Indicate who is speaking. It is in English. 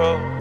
Speaker 1: Oh.